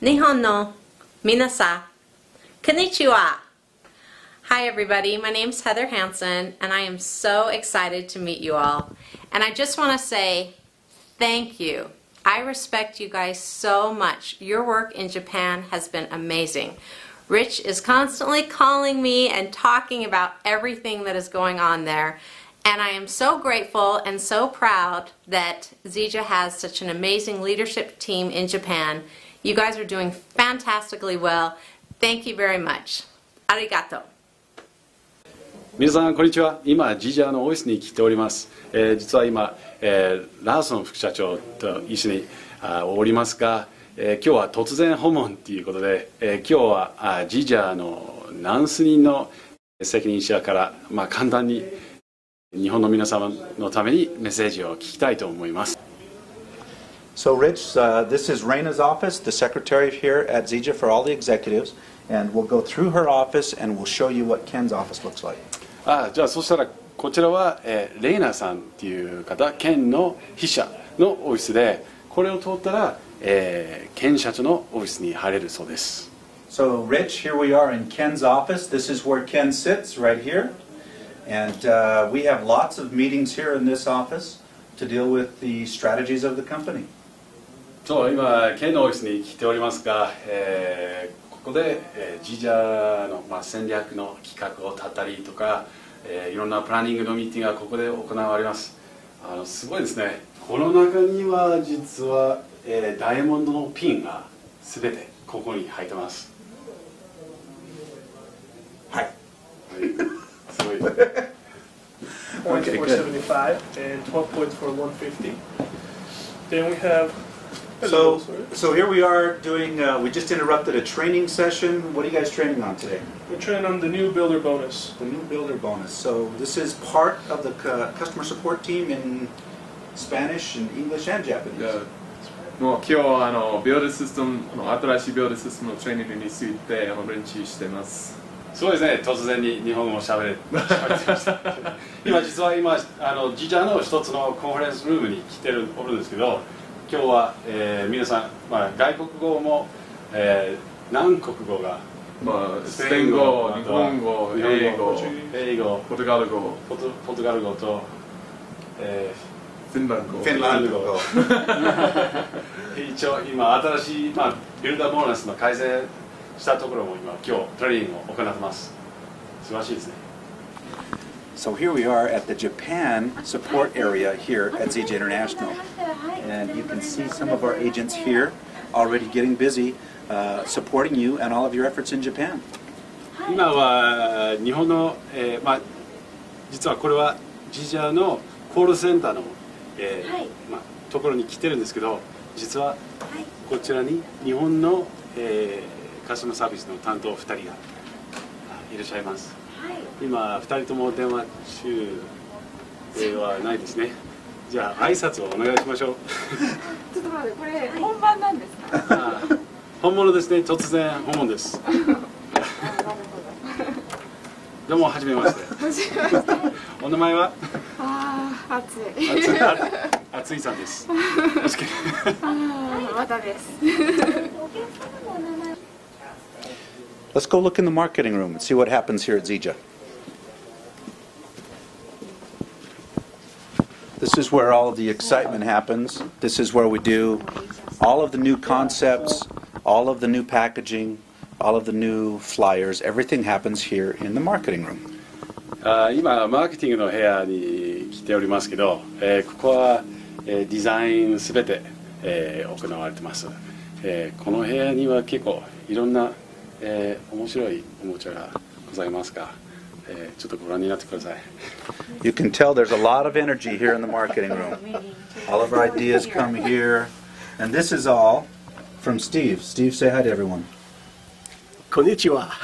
Nihon no minasa. Konnichiwa. Hi everybody, my name is Heather Hansen and I am so excited to meet you all. And I just want to say thank you. I respect you guys so much. Your work in Japan has been amazing. Rich is constantly calling me and talking about everything that is going on there. And I am so grateful and so proud that Zija has such an amazing leadership team in Japan. You guys are doing fantastically well. Thank you very much. Arigato. 皆さんこんにちは今ジジャーのオフィスに来ております、えー実は今、えーラーソン副社長と一緒にあおりますが、えー今日は突然訪問ということで、えー今日はあジジャーの何数人の責任者から、まあ、簡単に日本の皆様のためにメッセージを聞きたいと思います So, Rich, uh, this is Raina's office, the secretary here at Zija for all the executives, and we'll go through her office and we'll show you what Ken's office looks like. あじゃあそしたらこちらは、えーレイナさんっていう方県の秘書のオフィスでこれを通ったら、えー県社長のオフィスに入れるそうです So, Rich, here we are in Ken's office. This is where Ken sits, right here. And uh, we have lots of meetings here in this office to deal with the strategies of the company. そう今県のオフィスに来ておりますが、えーここで、えー、ジジャーの、まあ、戦略の企画を立ったりとか、えーいろんなプランニングのミーティングがここで行われますあのすごいですねこの中には実は、えーダイヤモンドのピンが全てここに入ってますはいはいすごい points Okay, for good. 75 and 12 points for 150. Then we have. So, so here we are doing, uh, we just interrupted a training session. What are you guys training on today? We're training on the new builder bonus. The new builder bonus. So this is part of the uh, customer support team in Spanish and English and Japanese. Yeah. もう今日あのビルドシステムの新しいビルドシステムのトレーニングについてあの練習してます。すごいですね突然に日本語をしゃべれ今実は今あのジジャの一つのコンファレンスルームに来てるおるんですけど。今日は、えー皆さん、まあ、外国語も、えー何国語がまあスペイン語、日本語、日英語、英語ポルトガル語、ポトポルトガル語と、えフィンランド語。フィンランド語。ー 一応今新しい、まあ、ビルダーボーナスの改善したところも今今日トレーニングを行ってます素晴らしいですね So here we are at the Japan support area here at Zija International. And you can see some of our agents here already getting busy uh, supporting you and all of your efforts in Japan. 今は日本の、えーまあ、実はこれはジジャーのコールセンターの、えーまあ、ところに来てるんですけど実はこちらに日本の、えーカスタマーサービスの担当2人があいらっしゃいます、今2人とも電話中ではないですね。じゃあ挨拶をお願いしましょう。ちょっと待って、これ本番なんですか？本物ですね。突然本物です。どうもはじめまして。お名前は？ああ、暑い。いさんです。ああ、またです。Let's go look in the marketing room and see what happens here at Zija. This is where all of the excitement happens. This is where we do all of the new concepts, all of the new packaging, all of the new flyers. Everything happens here in the marketing room. あー今マーケティングの部屋に来ておりますけど、えーここは、えーデザインすべて、えー行われてます、えーこの部屋には結構いろんな、 えー面白いおもちゃがございますが、えーちょっとご覧になってください You can tell there's a lot of energy here in the marketing room. All of our ideas come here. And this is all from Steve. Steve, say hi to everyone. こんにちは。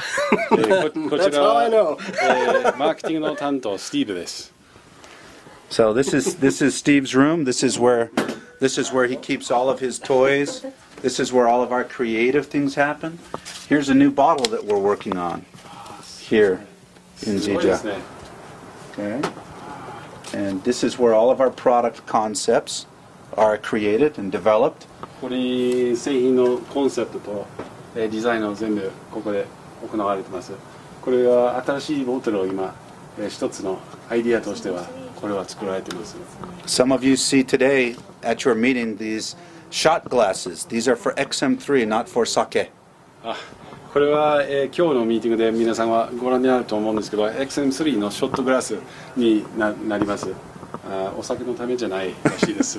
えーここち That's ら all は、 I know. えーマーケティングの担当スティーブです So this is this is Steve's room. This is where this is where he keeps all of his toys. This is where all of our creative things happen. Here's a new bottle that we're working on here in すごいです Zija. ね Okay. And this is where all of our product concepts are created and developed. これ製品のコンセプトとえーデザインを全部ここで行われてますこれは新しいボトルを今えー一つのアイディアとしてはこれは作られています Some of you see today at your meeting these shot glasses. These are for XM3, not for sake. あこれは、えー今日のミーティングで皆さんはご覧になると思うんですけど XM3 のショットグラスにななりますあお酒のためじゃないらしいです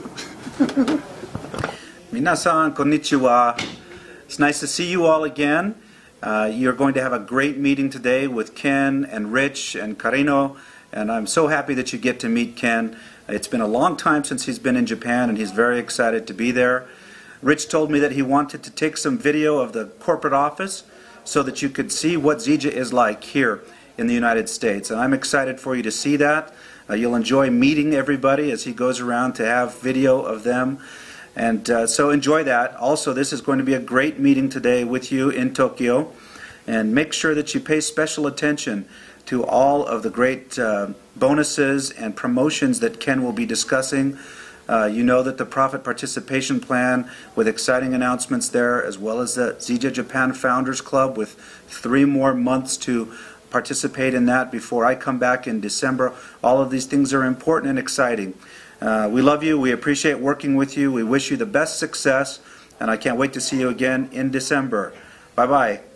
Minasan, konnichiwa. It's nice to see you all again. Uh, you're going to have a great meeting today with Ken and Rich and Karino, and I'm so happy that you get to meet Ken. It's been a long time since he's been in Japan, and he's very excited to be there. Rich told me that he wanted to take some video of the corporate office so that you could see what Zija is like here in the United States, and I'm excited for you to see that. Uh, you'll enjoy meeting everybody as he goes around to have video of them. And uh, so enjoy that. Also, this is going to be a great meeting today with you in Tokyo. And make sure that you pay special attention to all of the great uh, bonuses and promotions that Ken will be discussing. Uh, you know that the Profit Participation Plan with exciting announcements there, as well as the Zija Japan Founders Club with three more months to participate in that before I come back in December. All of these things are important and exciting. Uh, we love you. We appreciate working with you. We wish you the best success, and I can't wait to see you again in December. Bye bye.